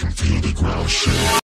can feel the ground shake.